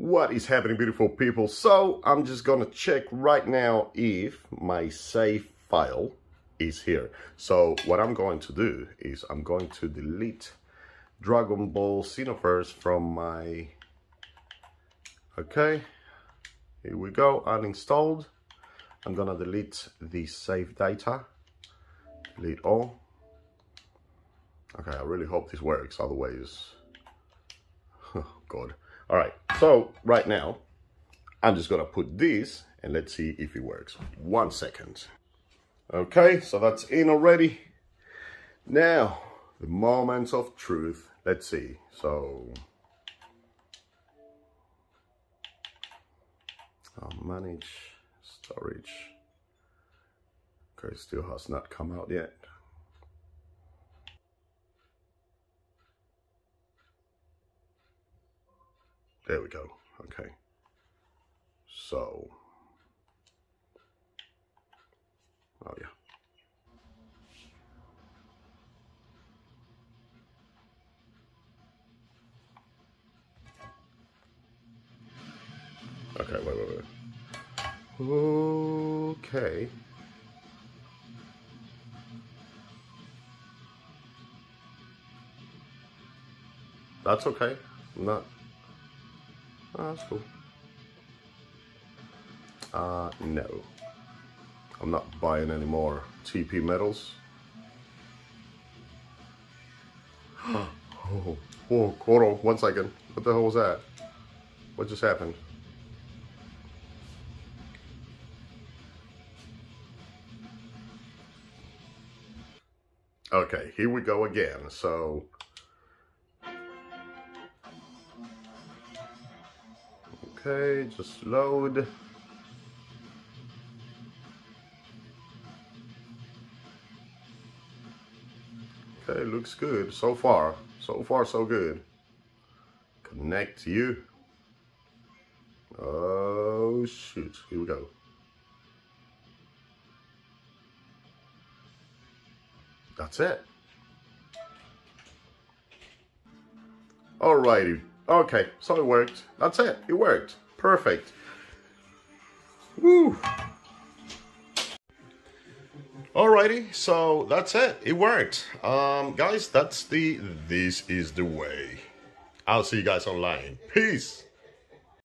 What is happening beautiful people? So I'm just gonna check right now if my save file is here. So what I'm going to do is I'm going to delete Dragon Ball Xenoverse from my okay here we go uninstalled I'm gonna delete the save data delete all okay I really hope this works otherwise oh god all right so right now I'm just gonna put this and let's see if it works. One second. Okay so that's in already. Now the moments of truth. Let's see so. I'll manage storage. Okay, still has not come out yet. There we go. Okay. So, oh yeah. Okay, wait, wait, wait. Okay. That's okay. I'm not. Oh, that's cool. Uh, no. I'm not buying any more TP medals. oh, whoa, hold on, one second. What the hell was that? What just happened? Okay, here we go again. So, okay, just load. Okay, looks good so far. So far, so good. Connect you. Oh, shoot. Here we go. That's it. Alrighty. Okay, so it worked. That's it. It worked. Perfect. Woo. Alrighty, so that's it. It worked. Um, guys, that's the, this is the way. I'll see you guys online. Peace.